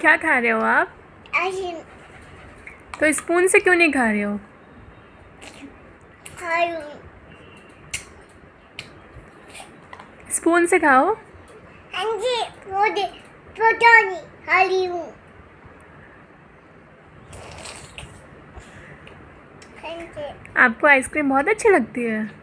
क्या खा रहे हो आप? तो स्पून से क्यों नहीं खा रहे हो? स्पून से खाओ। हाँ जी प्रोटीन खा रही हूँ आपको आइसक्रीम बहुत अच्छी लगती है।